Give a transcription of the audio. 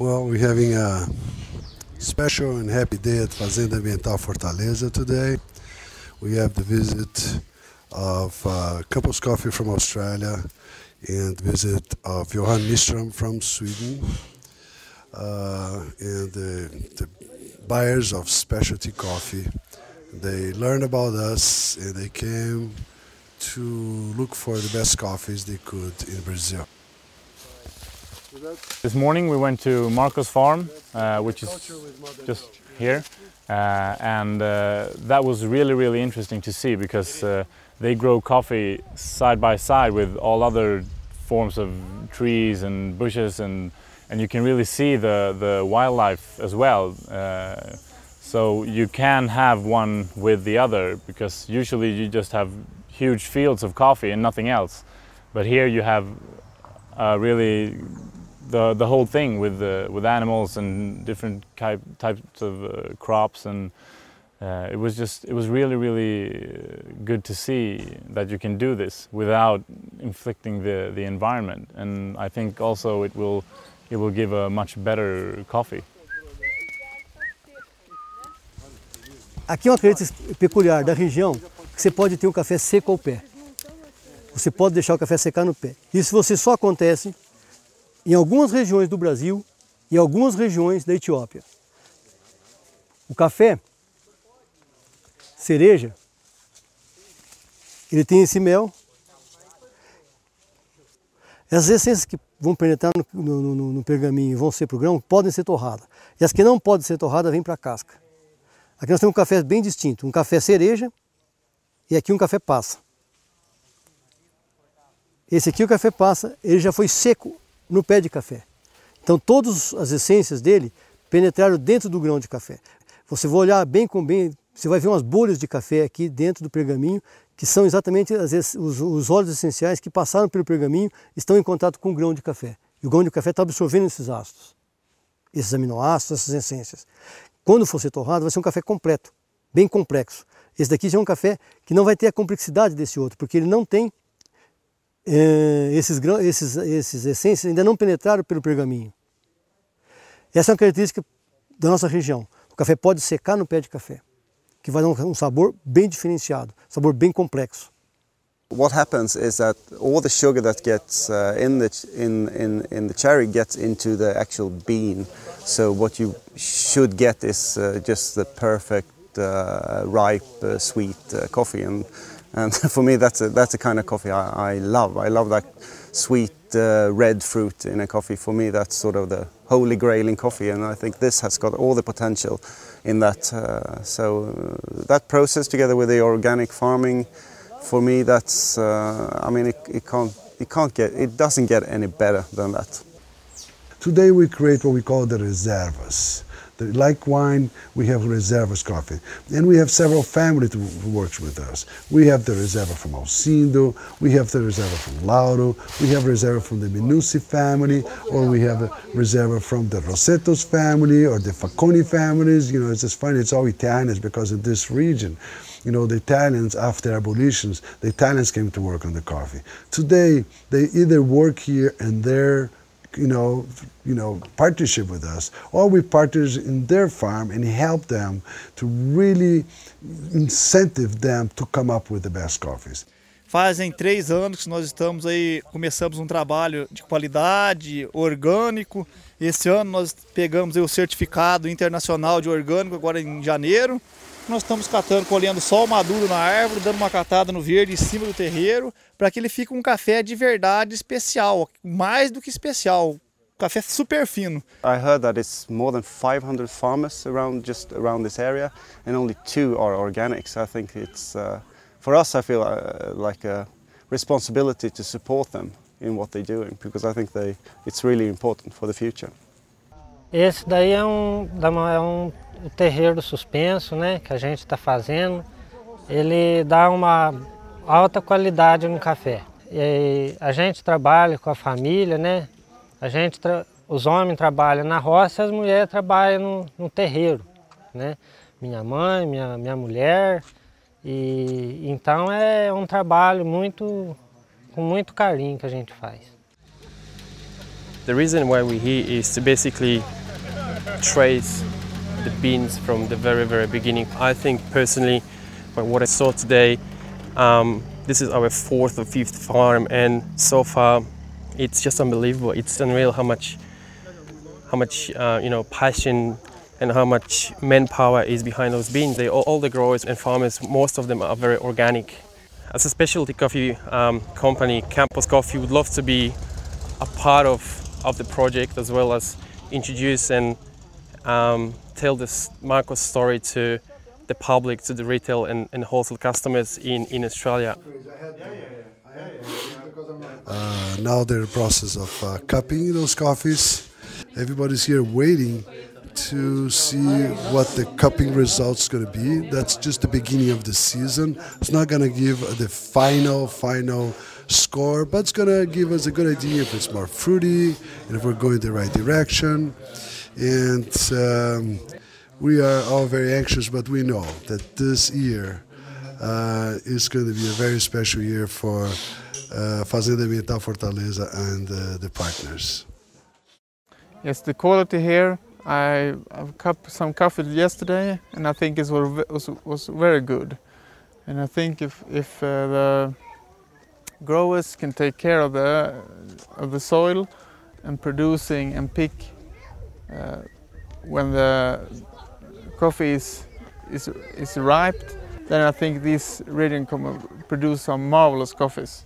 Well, we're having a special and happy day at Fazenda Ambiental Fortaleza today. We have the visit of uh, Campos Coffee from Australia and visit of Johan Nyström from Sweden uh, and the, the buyers of specialty coffee. They learned about us and they came to look for the best coffees they could in Brazil. This morning we went to Marco's farm, uh, which is just here, uh, and uh, that was really, really interesting to see because uh, they grow coffee side by side with all other forms of trees and bushes, and and you can really see the the wildlife as well. Uh, so you can have one with the other because usually you just have huge fields of coffee and nothing else, but here you have really the the whole thing with uh, with animals and different type, types of uh, crops and uh, it was just it was really really good to see that you can do this without inflicting the the environment and I think also it will it will give a much better coffee. Aqui é uma característica peculiar da região que você pode ter um café seco ao pé. Você pode deixar o café secar no pé. Isso você só acontece em algumas regiões do Brasil e algumas regiões da Etiópia. O café cereja, ele tem esse mel. As essências que vão penetrar no, no, no, no pergaminho e vão ser para o grão podem ser torradas. E as que não podem ser torradas vêm para a casca. Aqui nós temos um café bem distinto, um café cereja e aqui um café passa. Esse aqui o café passa, ele já foi seco no pé de café. Então todas as essências dele penetraram dentro do grão de café. Você vai olhar bem com bem, você vai ver umas bolhas de café aqui dentro do pergaminho, que são exatamente as, os, os óleos essenciais que passaram pelo pergaminho, estão em contato com o grão de café. E o grão de café está absorvendo esses ácidos, esses aminoácidos, essas essências. Quando for ser torrado, vai ser um café completo, bem complexo. Esse daqui já é um café que não vai ter a complexidade desse outro, porque ele não tem é, esses, esses, esses essências ainda não penetraram pelo pergaminho. Essa é uma característica da nossa região. O café pode secar no pé de café, que vai dar um sabor bem diferenciado, sabor bem complexo. What happens is that all the sugar that gets uh, in, the in, in, in the cherry gets into the actual bean. So what you should get is uh, just the perfect uh, ripe, uh, sweet uh, coffee. And And for me, that's a, that's the kind of coffee I, I love. I love that sweet uh, red fruit in a coffee. For me, that's sort of the holy grail in coffee, and I think this has got all the potential in that. Uh, so uh, that process, together with the organic farming, for me, that's. Uh, I mean, it, it can't. It can't get. It doesn't get any better than that. Today we create what we call the reservas. Like wine, we have Reservas coffee. And we have several families who works with us. We have the Reserva from Alcindo, we have the Reserva from Lauro, we have Reserva from the Minucci family, or we have a Reserva from the Rosettos family, or the Facconi families. You know, it's just funny, it's all Italians because in this region you know, the Italians, after abolitions, the Italians came to work on the coffee. Today, they either work here and there you know, you know, partnership with us, or we partners in their farm and help them to really incentive them to come up with the best coffees. Fazem três anos que nós estamos aí, começamos um trabalho de qualidade, orgânico. Esse ano nós pegamos o certificado internacional de orgânico agora em janeiro. Nós estamos catando, colhendo sol maduro na árvore, dando uma catada no verde em cima do terreiro, para que ele fique um café de verdade especial, mais do que especial, café super fino. I heard that it's more than 500 farmers around just around this area and only two are organics. I think it's uh, for us I feel uh, like a responsibility to support them in what they're doing because I think they it's really important for the future. Esse daí é um, é um o terreiro suspenso, né, que a gente está fazendo, ele dá uma alta qualidade no café. E a gente trabalha com a família, né? A gente os homens trabalham na roça, as mulheres trabalham no, no terreiro, né? Minha mãe, minha, minha mulher. E então é um trabalho muito com muito carinho que a gente faz. The reason why we're here is to basically trace the beans from the very, very beginning. I think personally, by what I saw today, um, this is our fourth or fifth farm, and so far, it's just unbelievable. It's unreal how much, how much uh, you know, passion and how much manpower is behind those beans. They, all, all the growers and farmers, most of them are very organic. As a specialty coffee um, company, Campos Coffee would love to be a part of, of the project as well as introduce and um, tell this Marcos story to the public, to the retail and, and wholesale customers in, in Australia. Uh, now they're in the process of uh, cupping those coffees. Everybody's here waiting to see what the cupping results going to be. That's just the beginning of the season. It's not going to give the final final score, but it's going to give us a good idea if it's more fruity and if we're going the right direction. And um, we are all very anxious, but we know that this year uh, is going to be a very special year for uh, Fazenda Ambiental Fortaleza and uh, the partners. Yes, the quality here. I I've cupped some coffee yesterday, and I think it was was, very good. And I think if if uh, the growers can take care of the of the soil and producing and pick when the coffee is is is ripe, then I think this region can produce some marvelous coffees.